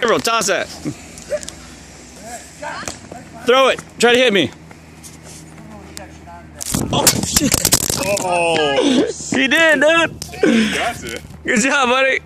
Gabriel, toss that. Throw it. Try to hit me. Oh, shit. Oh, He did, dude. gotcha. Good job, buddy.